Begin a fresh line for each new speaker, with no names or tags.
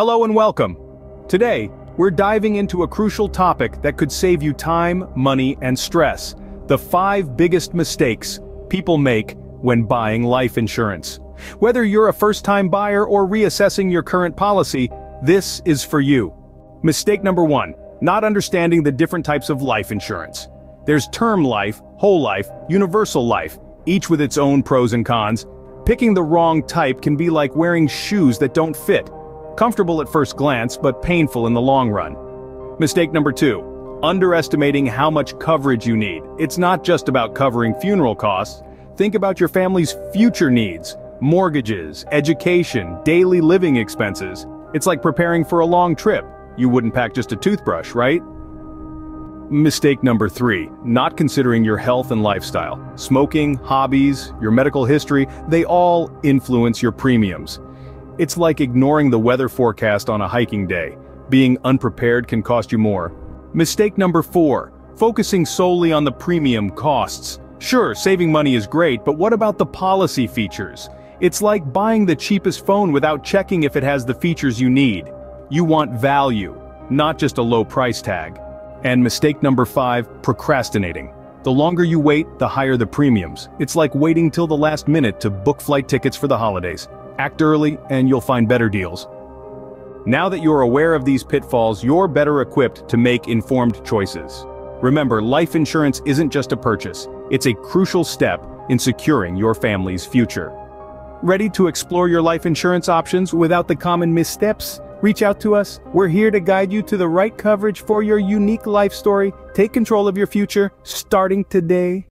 Hello and welcome. Today, we're diving into a crucial topic that could save you time, money, and stress. The five biggest mistakes people make when buying life insurance. Whether you're a first-time buyer or reassessing your current policy, this is for you. Mistake number one, not understanding the different types of life insurance. There's term life, whole life, universal life, each with its own pros and cons. Picking the wrong type can be like wearing shoes that don't fit. Comfortable at first glance, but painful in the long run. Mistake number two, underestimating how much coverage you need. It's not just about covering funeral costs. Think about your family's future needs, mortgages, education, daily living expenses. It's like preparing for a long trip. You wouldn't pack just a toothbrush, right? Mistake number three, not considering your health and lifestyle. Smoking, hobbies, your medical history, they all influence your premiums. It's like ignoring the weather forecast on a hiking day. Being unprepared can cost you more. Mistake number four, focusing solely on the premium costs. Sure, saving money is great, but what about the policy features? It's like buying the cheapest phone without checking if it has the features you need. You want value, not just a low price tag. And mistake number five, procrastinating. The longer you wait, the higher the premiums. It's like waiting till the last minute to book flight tickets for the holidays. Act early and you'll find better deals. Now that you're aware of these pitfalls, you're better equipped to make informed choices. Remember, life insurance isn't just a purchase, it's a crucial step in securing your family's future. Ready to explore your life insurance options without the common missteps? Reach out to us. We're here to guide you to the right coverage for your unique life story. Take control of your future, starting today.